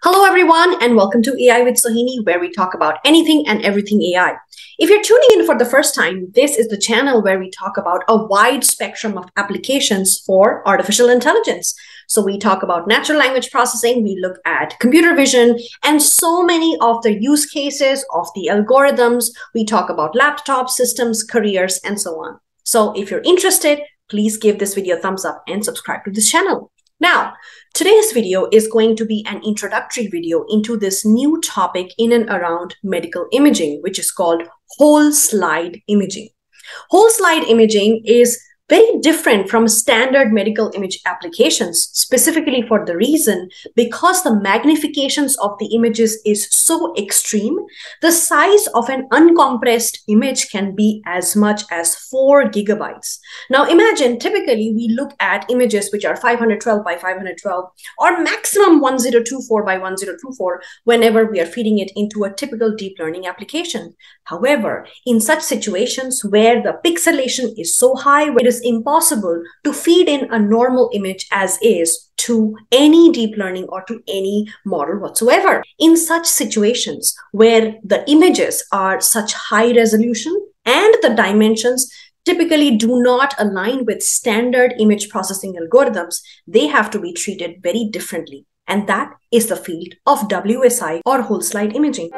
Hello, everyone, and welcome to AI with Sohini, where we talk about anything and everything AI. If you're tuning in for the first time, this is the channel where we talk about a wide spectrum of applications for artificial intelligence. So we talk about natural language processing, we look at computer vision, and so many of the use cases of the algorithms. We talk about laptop systems, careers, and so on. So if you're interested, please give this video a thumbs up and subscribe to this channel. Now, today's video is going to be an introductory video into this new topic in and around medical imaging, which is called whole slide imaging. Whole slide imaging is very different from standard medical image applications, specifically for the reason because the magnifications of the images is so extreme, the size of an uncompressed image can be as much as 4 gigabytes. Now imagine typically we look at images which are 512 by 512 or maximum 1024 by 1024 whenever we are feeding it into a typical deep learning application. However, in such situations where the pixelation is so high, it is impossible to feed in a normal image as is to any deep learning or to any model whatsoever. In such situations where the images are such high resolution and the dimensions typically do not align with standard image processing algorithms, they have to be treated very differently. And that is the field of WSI or whole slide imaging.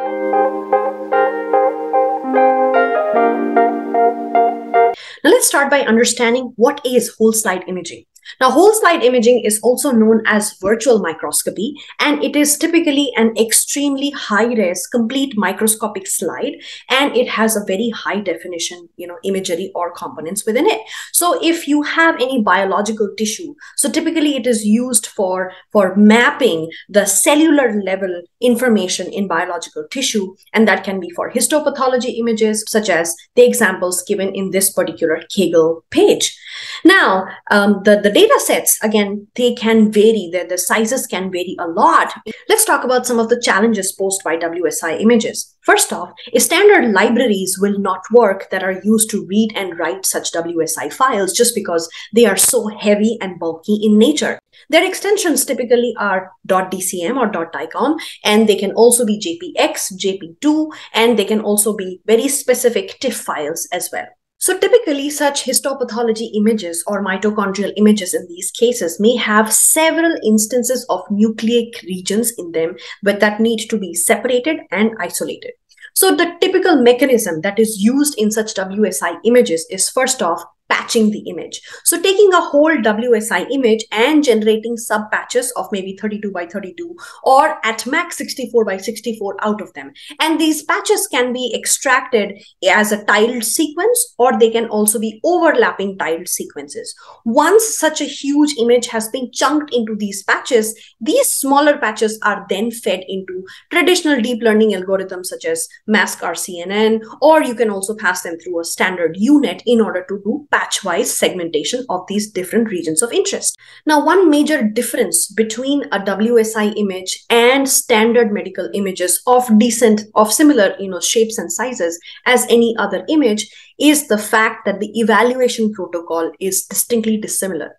Now let's start by understanding what is whole slide imaging. Now, whole slide imaging is also known as virtual microscopy, and it is typically an extremely high res, complete microscopic slide, and it has a very high definition, you know, imagery or components within it. So if you have any biological tissue, so typically it is used for, for mapping the cellular level information in biological tissue, and that can be for histopathology images, such as the examples given in this particular Kaggle page. Now, um, the, the data sets, again, they can vary. The, the sizes can vary a lot. Let's talk about some of the challenges posed by WSI images. First off, standard libraries will not work that are used to read and write such WSI files just because they are so heavy and bulky in nature. Their extensions typically are .dcm or .dicom, and they can also be JPX, JP2, and they can also be very specific TIFF files as well. So typically such histopathology images or mitochondrial images in these cases may have several instances of nucleic regions in them but that need to be separated and isolated. So the typical mechanism that is used in such WSI images is first off patching the image. So taking a whole WSI image and generating sub patches of maybe 32 by 32 or at max 64 by 64 out of them. And these patches can be extracted as a tiled sequence or they can also be overlapping tiled sequences. Once such a huge image has been chunked into these patches, these smaller patches are then fed into traditional deep learning algorithms such as Mask RCNN, or you can also pass them through a standard U-Net in order to do patch-wise segmentation of these different regions of interest. Now, one major difference between a WSI image and standard medical images of decent, of similar, you know, shapes and sizes as any other image is the fact that the evaluation protocol is distinctly dissimilar.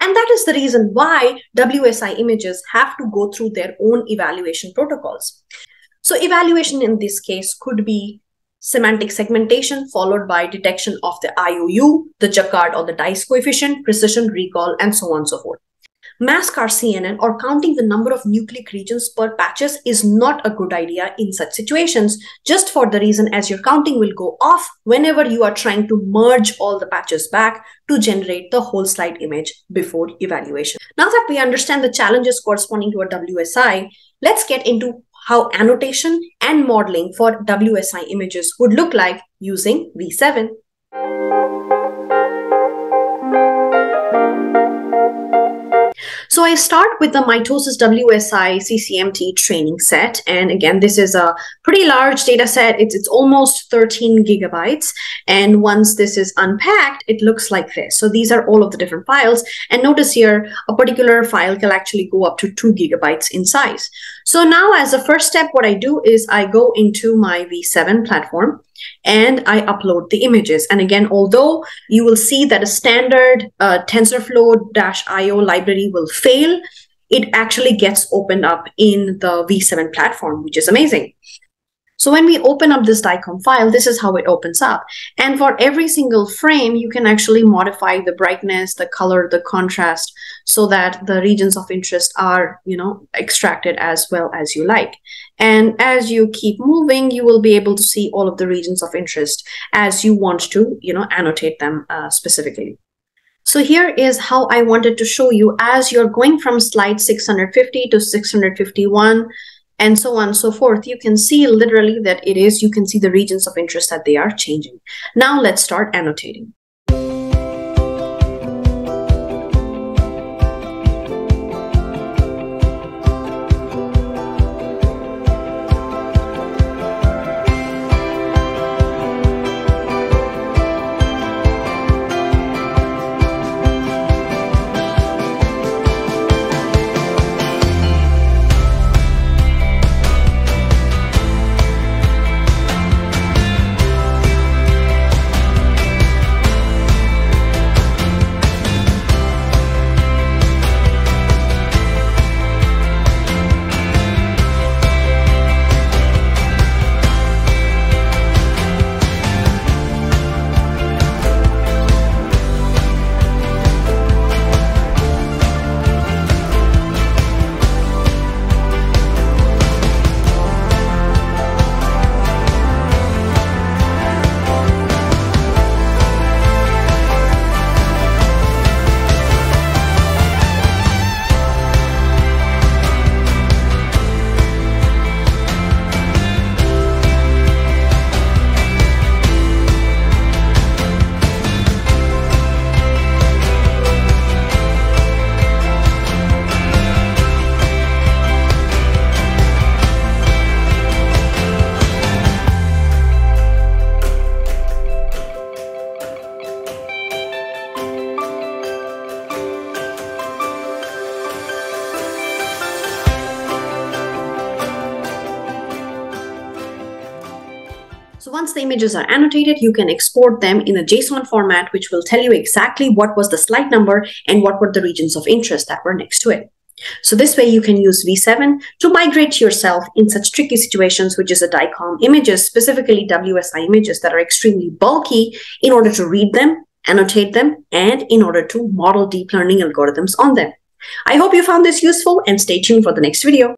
And that is the reason why WSI images have to go through their own evaluation protocols. So evaluation in this case could be semantic segmentation followed by detection of the IOU, the Jaccard or the dice coefficient, precision recall, and so on and so forth. Mask RCNN or counting the number of nucleic regions per patches is not a good idea in such situations, just for the reason as your counting will go off whenever you are trying to merge all the patches back to generate the whole slide image before evaluation. Now that we understand the challenges corresponding to a WSI, let's get into how annotation and modeling for WSI images would look like using V7. So I start with the mitosis WSI CCMT training set. And again, this is a pretty large data set. It's, it's almost 13 gigabytes. And once this is unpacked, it looks like this. So these are all of the different files. And notice here, a particular file can actually go up to two gigabytes in size. So now as a first step, what I do is I go into my V7 platform and I upload the images. And again, although you will see that a standard uh, TensorFlow-IO library will fail, it actually gets opened up in the V7 platform, which is amazing. So when we open up this DICOM file, this is how it opens up. And for every single frame, you can actually modify the brightness, the color, the contrast, so that the regions of interest are, you know, extracted as well as you like. And as you keep moving, you will be able to see all of the regions of interest as you want to, you know, annotate them uh, specifically. So here is how I wanted to show you as you're going from slide 650 to 651 and so on and so forth, you can see literally that it is, you can see the regions of interest that they are changing. Now let's start annotating. Once the images are annotated, you can export them in a JSON format, which will tell you exactly what was the slide number and what were the regions of interest that were next to it. So this way you can use V7 to migrate yourself in such tricky situations, which is a DICOM images, specifically WSI images that are extremely bulky in order to read them, annotate them, and in order to model deep learning algorithms on them. I hope you found this useful and stay tuned for the next video.